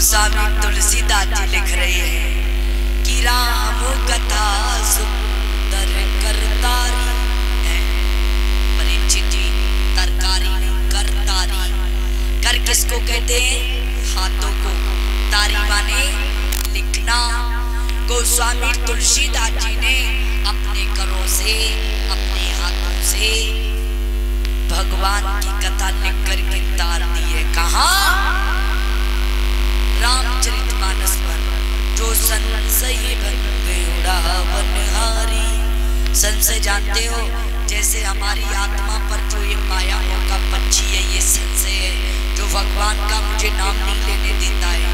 गोस्वामी तुलसीदास जी लिख रहे हैं कि राम कथा सुंदर करतारी है। परीक्षित जी, तरकारी करतारी। कर किसको कहते हैं? हाथों को। तारी माने लिखना। गोस्वामी तुलसीदास जी ने अपने करों से, अपने हाथों से भगवान की कथा लिख कर के तार दी है कहा? रामचरित मानस पर, जो संशय बनहारी संशय जानते हो, जैसे हमारी आत्मा पर जो ये माया का पंछी है, ये संशय है, जो भगवान का मुझे नाम नहीं लेने देता है?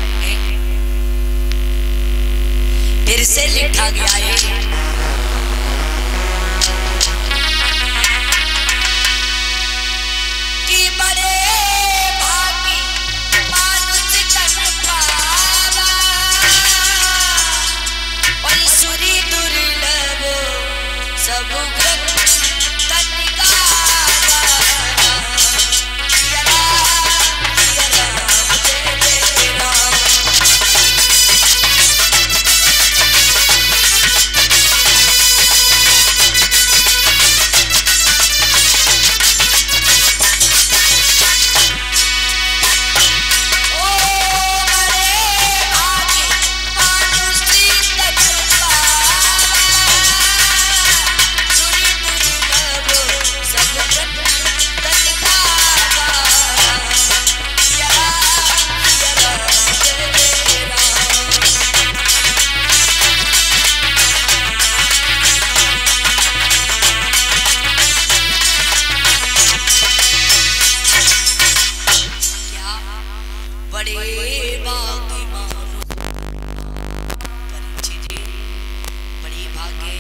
फिर से लिखा गया है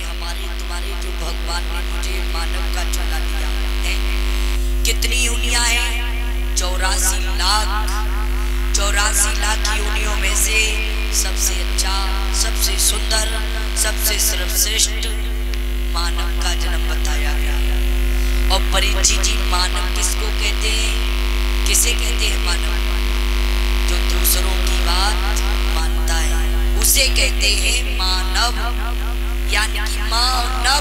हमारे जो भगवान है? चौरासी लाख। चौरासी लाख में से सबसे अच्छा सबसे सुंदर, सबसे सर्वश्रेष्ठ मानव का जन्म बताया गया। और परीक्षित जी मानव किसको कहते हैं? किसे कहते हैं मानव? दूसरों की बात मानता है। उसे कहते हैं मानव, यानी मानव,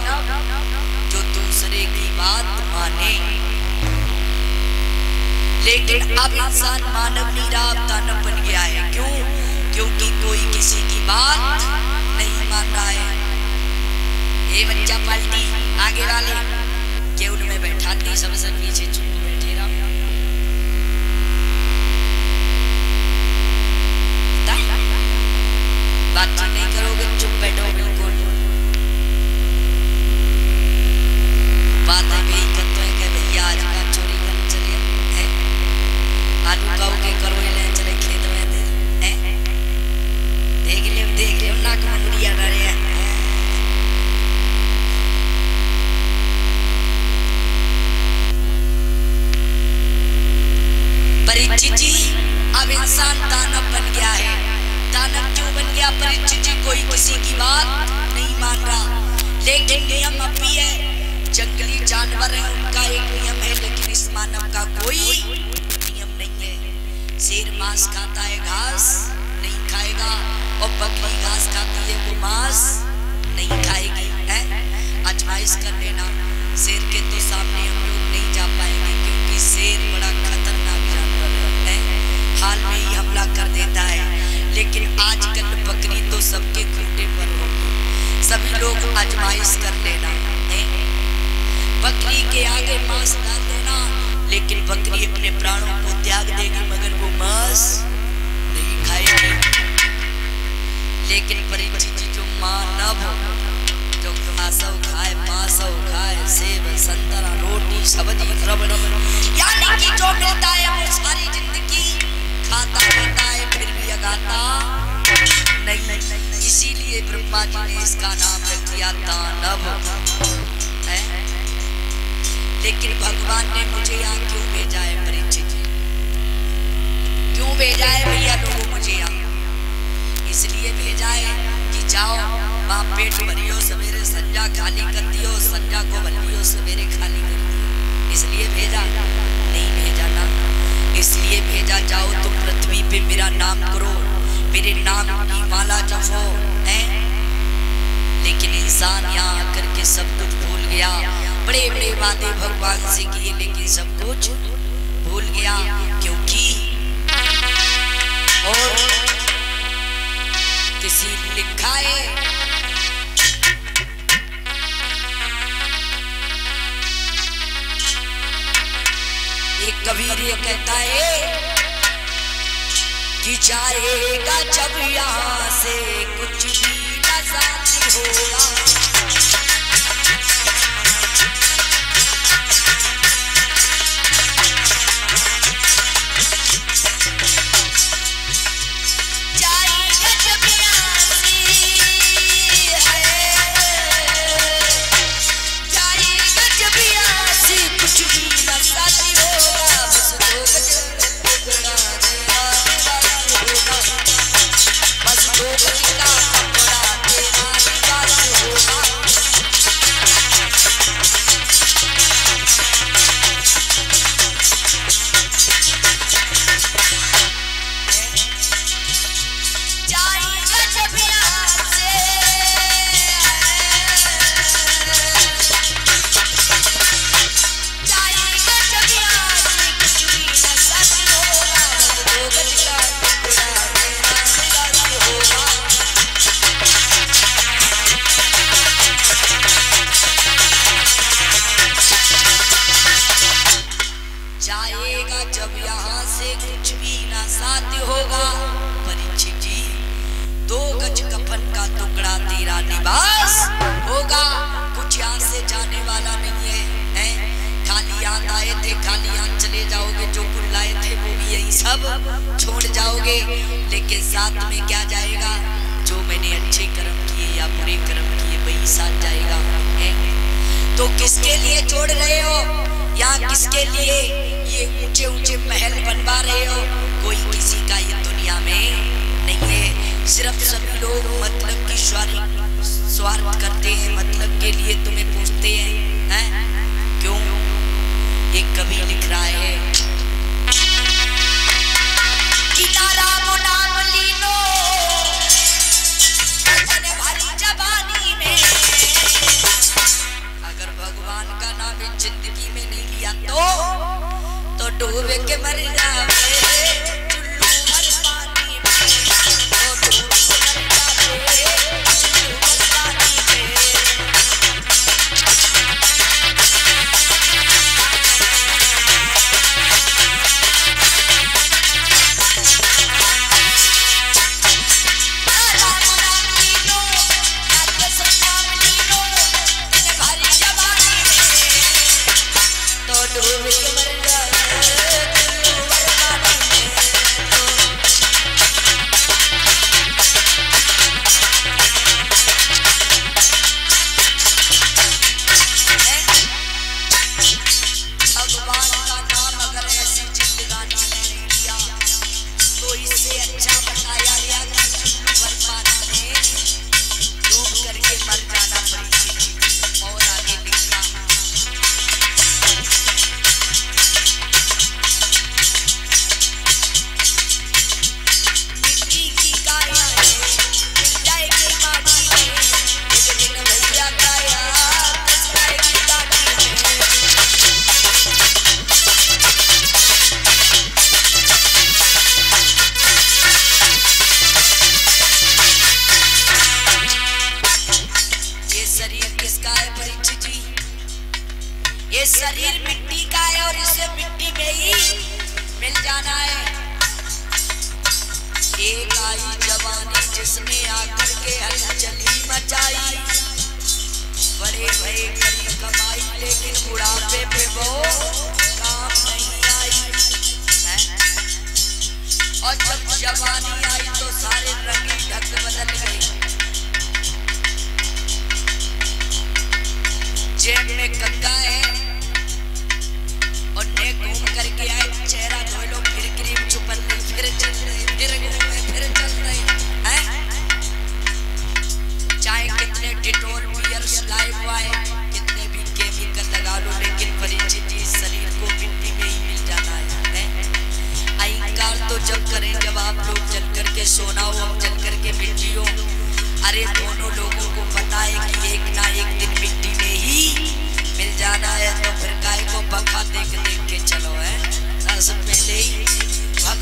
जो दूसरे की बात माने। लेकिन अब इंसान मानव नहीं रहा अब बन गया है। क्यों? क्योंकि कोई किसी की बात नहीं मान रहा है। ये बच्चा पलटी आगे वाले, के उनमें बैठाती, सबसे पीछे चुप बैठे रहा बातचीत नहीं करोगे चुप बैठो कोई किसी की बात नहीं मान रहा। लेकिन नियम अब भी है, जंगली जानवर है, उनका एक नियम है, लेकिन इस मानव का कोई नियम नहीं है। शेर मांस खाता है, घास नहीं खाएगा, और बकरी घास खाती है, वो मांस नहीं खाएगी, है? आजमाइश कर लेना शेर लेकिन परीक्षित जी मानव जो आसव खाए पासव खाए सेब संतरा, रोटी, सब्ज़ी, रबड़। यानी कि जो मिलता है, वो सारी ज़िंदगी खाता रहता है, फिर भी अगाता नहीं। इसीलिए ब्रह्मा जी ने इसका नाम रख दिया, दानव। है? लेकिन भगवान ने सवेरे खाली कर दियो संजा को भलियो सवेरे खाली कर दियो इसलिए भेजा, नहीं भेजा ना। इसलिए भेजा, जाओ तुम पृथ्वी पे, मेरा नाम करो। मेरे नाम की माला जपो, है? लेकिन इंसान यहाँ आकर के सब कुछ भूल गया। बड़े बड़े वादे भगवान से किए, लेकिन सब कुछ भूल गया, क्योंकि और किसी ने लिखा है कबीर ये कहता है कि जाएगा जब यहाँ से कुछ भी न साथी होगा। सब छोड़ जाओगे, लेकिन साथ में क्या जाएगा? जो मैंने अच्छे कर्म किए या बुरे कर्म किए, वही साथ जाएगा, हैं? तो किसके लिए जोड़ रहे हो? या किसके लिए ये ऊँचे ऊँचे महल बनवा रहे हो? कोई किसी का ये दुनिया में नहीं है। सिर्फ़ सभी लोग मतलब की स्वार्थ करते हैं मतलब के लिए तुम्हें पूछते हैं। डूब के लेकिन बुढ़ापे पे वो काम नहीं आई? और जब जवानी आई तो सारे रंगी ढंग बदल गए जेब में गंगा है और ने घूम करके आए, चेहरा धो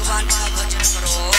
बुखार का भजन करो